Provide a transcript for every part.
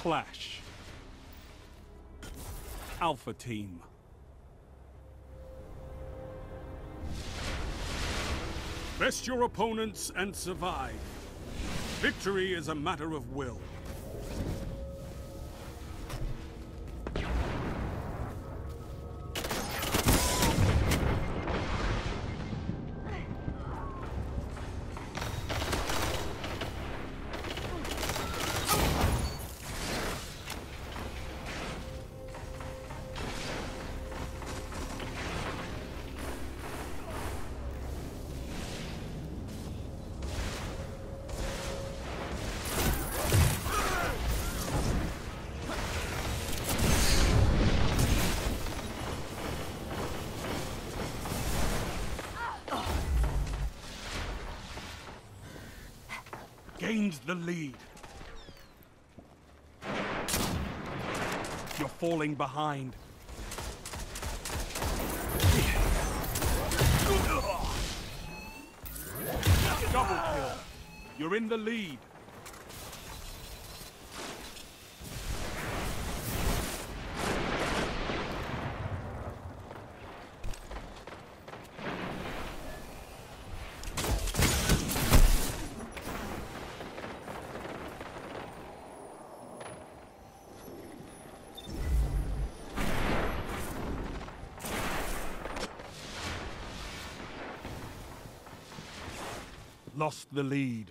Clash. Alpha Team. Best your opponents and survive. Victory is a matter of will. Gained the lead. You're falling behind. Double kill. You're in the lead. Lost the lead.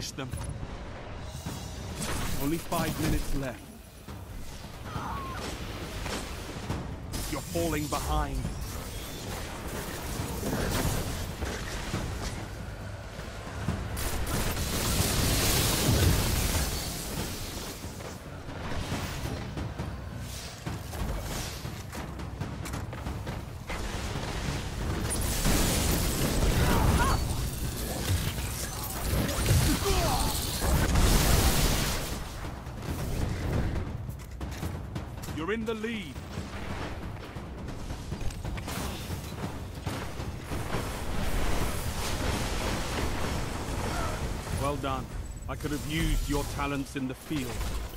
Finish them. Only five minutes left. You're falling behind. You're in the lead. Well done. I could have used your talents in the field.